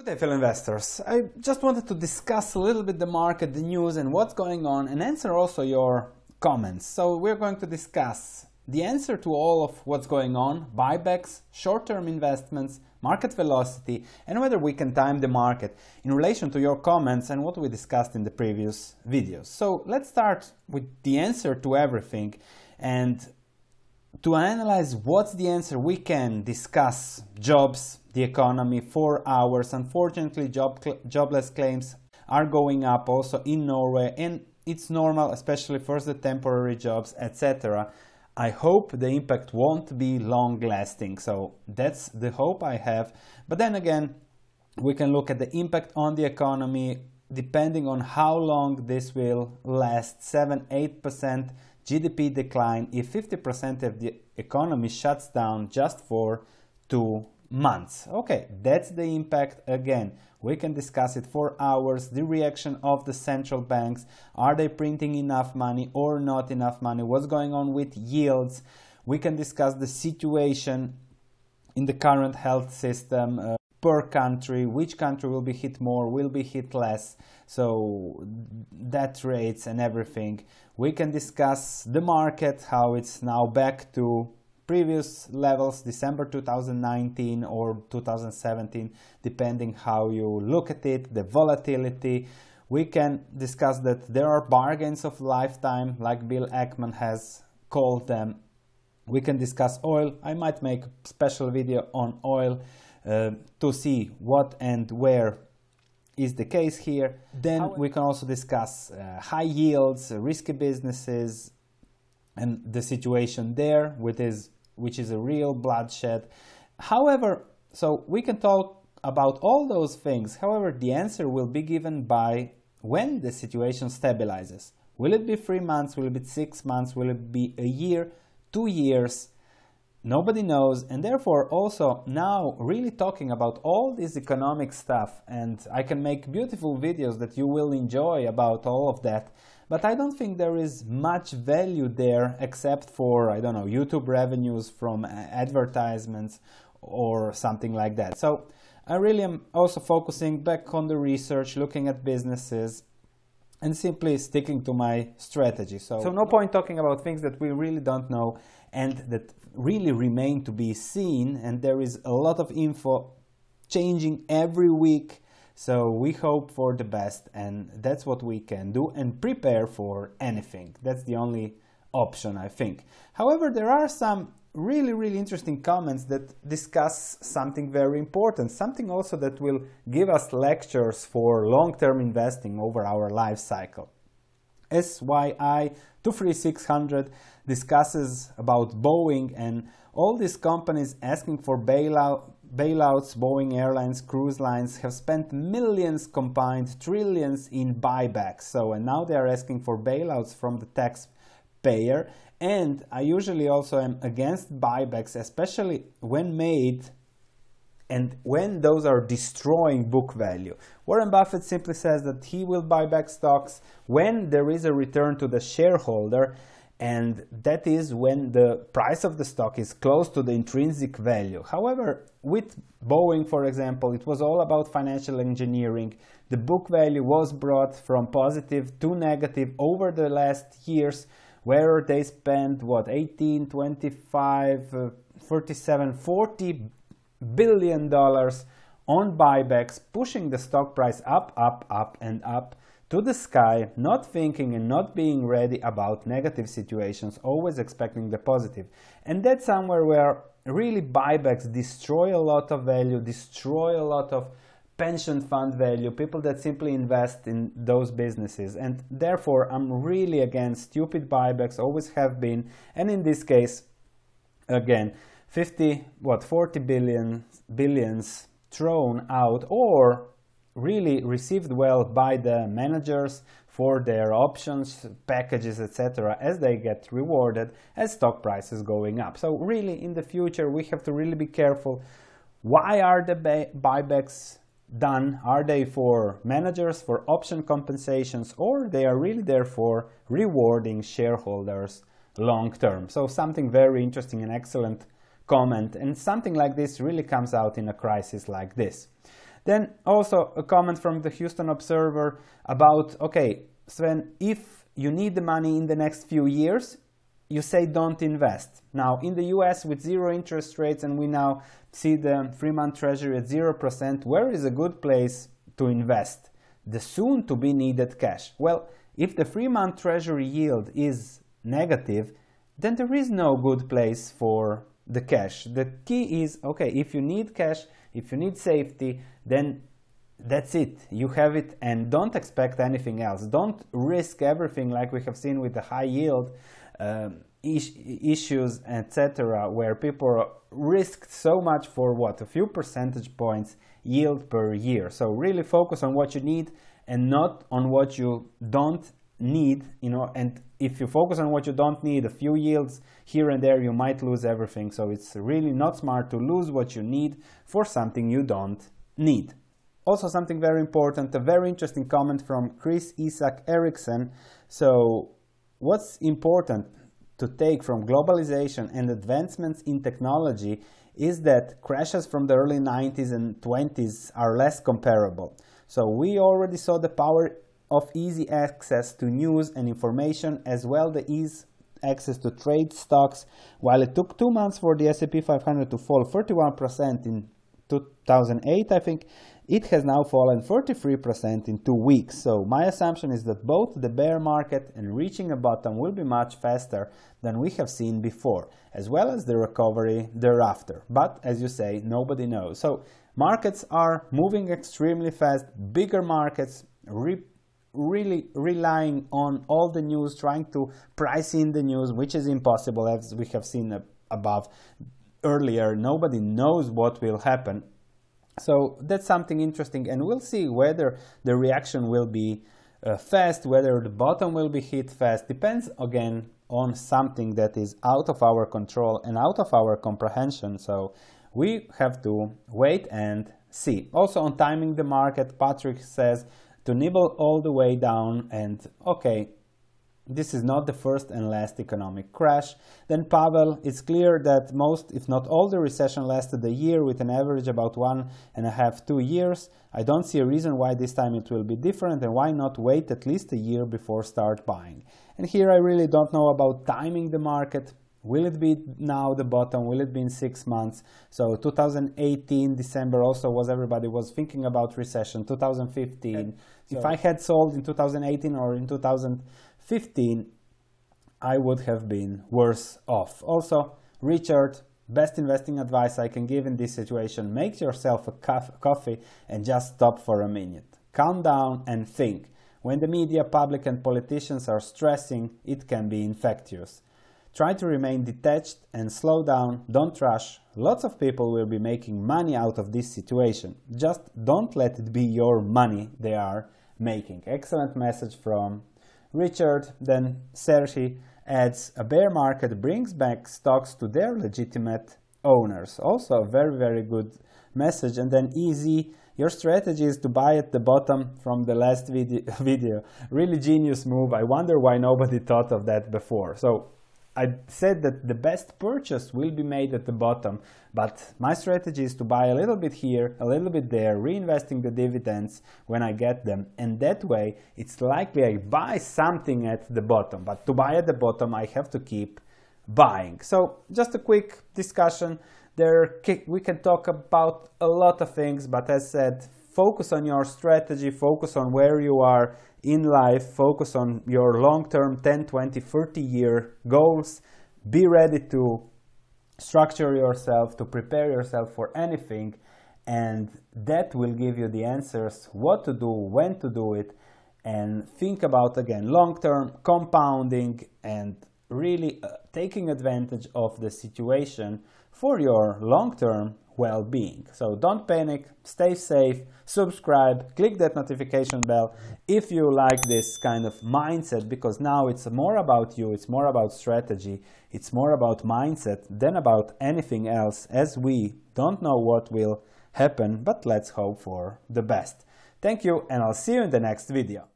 Good day, fellow investors. I just wanted to discuss a little bit the market, the news, and what's going on, and answer also your comments. So, we're going to discuss the answer to all of what's going on buybacks, short term investments, market velocity, and whether we can time the market in relation to your comments and what we discussed in the previous videos. So, let's start with the answer to everything. And to analyze what's the answer, we can discuss jobs, the economy, for hours. Unfortunately, job cl jobless claims are going up also in Norway, and it's normal, especially for the temporary jobs, etc. I hope the impact won't be long lasting. So that's the hope I have. But then again, we can look at the impact on the economy depending on how long this will last 7 8% GDP decline if 50% of the economy shuts down just for two months. Okay, that's the impact again. We can discuss it for hours. The reaction of the central banks. Are they printing enough money or not enough money? What's going on with yields? We can discuss the situation in the current health system uh, per country. Which country will be hit more, will be hit less? So, debt rates and everything. We can discuss the market, how it's now back to previous levels, December 2019 or 2017, depending how you look at it, the volatility. We can discuss that there are bargains of lifetime, like Bill Ackman has called them. We can discuss oil. I might make a special video on oil uh, to see what and where is the case here. Then we can also discuss uh, high yields, risky businesses, and the situation there, which his which is a real bloodshed. However, so we can talk about all those things. However, the answer will be given by when the situation stabilizes. Will it be three months? Will it be six months? Will it be a year? Two years? Nobody knows, and therefore, also now really talking about all this economic stuff, and I can make beautiful videos that you will enjoy about all of that but I don't think there is much value there except for, I don't know, YouTube revenues from uh, advertisements or something like that. So I really am also focusing back on the research, looking at businesses, and simply sticking to my strategy. So, so no point talking about things that we really don't know and that really remain to be seen. And there is a lot of info changing every week so we hope for the best, and that's what we can do and prepare for anything. That's the only option, I think. However, there are some really, really interesting comments that discuss something very important, something also that will give us lectures for long term investing over our life cycle. SYI 23600 discusses about Boeing and all these companies asking for bailout bailouts, Boeing Airlines, cruise lines have spent millions combined, trillions in buybacks. So, and now they are asking for bailouts from the taxpayer. And I usually also am against buybacks, especially when made and when those are destroying book value. Warren Buffett simply says that he will buy back stocks when there is a return to the shareholder and that is when the price of the stock is close to the intrinsic value. However, with Boeing, for example, it was all about financial engineering. The book value was brought from positive to negative over the last years, where they spent what 18, 25, uh, 47, 40 billion dollars on buybacks, pushing the stock price up, up, up, and up to the sky, not thinking and not being ready about negative situations, always expecting the positive. And that's somewhere where really buybacks destroy a lot of value, destroy a lot of pension fund value, people that simply invest in those businesses. And therefore, I'm really against stupid buybacks, always have been. And in this case, again, 50, what, 40 billion, billions thrown out or really received well by the managers for their options, packages, etc., as they get rewarded as stock prices going up. So really, in the future, we have to really be careful. Why are the buybacks done? Are they for managers, for option compensations, or they are really there for rewarding shareholders long term? So something very interesting and excellent comment, and something like this really comes out in a crisis like this. Then also a comment from the Houston Observer about, okay, Sven, if you need the money in the next few years, you say don't invest. Now, in the US with zero interest rates and we now see the three month treasury at 0%, where is a good place to invest? The soon to be needed cash. Well, if the three month treasury yield is negative, then there is no good place for the cash. The key is okay, if you need cash, if you need safety, then that's it. You have it and don't expect anything else. Don't risk everything like we have seen with the high yield um, is issues, etc., where people risked so much for what? A few percentage points yield per year. So really focus on what you need and not on what you don't need, you know, and if you focus on what you don't need, a few yields here and there, you might lose everything. So it's really not smart to lose what you need for something you don't need. Also something very important, a very interesting comment from Chris Isaac Erickson. So what's important to take from globalization and advancements in technology is that crashes from the early 90s and 20s are less comparable. So we already saw the power of easy access to news and information as well the ease access to trade stocks. While it took two months for the S&P 500 to fall 31% in 2008 I think it has now fallen 43% in two weeks. So my assumption is that both the bear market and reaching a bottom will be much faster than we have seen before as well as the recovery thereafter. But as you say nobody knows. So markets are moving extremely fast. Bigger markets really relying on all the news, trying to price in the news, which is impossible as we have seen above earlier. Nobody knows what will happen. So that's something interesting, and we'll see whether the reaction will be uh, fast, whether the bottom will be hit fast. Depends again on something that is out of our control and out of our comprehension. So we have to wait and see. Also on timing the market, Patrick says to nibble all the way down and okay, this is not the first and last economic crash. Then Pavel, it's clear that most, if not all, the recession lasted a year with an average about one and a half, two years. I don't see a reason why this time it will be different and why not wait at least a year before start buying. And here I really don't know about timing the market. Will it be now the bottom? Will it be in six months? So 2018 December also was everybody was thinking about recession. 2015. So if I had sold in 2018 or in 2015, I would have been worse off. Also, Richard, best investing advice I can give in this situation: make yourself a coffee and just stop for a minute. Calm down and think. When the media, public, and politicians are stressing, it can be infectious. Try to remain detached and slow down, don't rush. Lots of people will be making money out of this situation. Just don't let it be your money they are making. Excellent message from Richard. Then Serhi adds a bear market brings back stocks to their legitimate owners. Also a very, very good message. And then easy. Your strategy is to buy at the bottom from the last video. Really genius move. I wonder why nobody thought of that before. So I said that the best purchase will be made at the bottom, but my strategy is to buy a little bit here, a little bit there, reinvesting the dividends when I get them, and that way it's likely I buy something at the bottom, but to buy at the bottom I have to keep buying. So just a quick discussion. There we can talk about a lot of things, but as said, focus on your strategy, focus on where you are in life, focus on your long-term 10, 20, 30 year goals. Be ready to structure yourself, to prepare yourself for anything, and that will give you the answers what to do, when to do it, and think about again long-term compounding and really uh, taking advantage of the situation for your long-term well-being. So don't panic, stay safe, subscribe, click that notification bell if you like this kind of mindset because now it's more about you, it's more about strategy, it's more about mindset than about anything else as we don't know what will happen, but let's hope for the best. Thank you and I'll see you in the next video.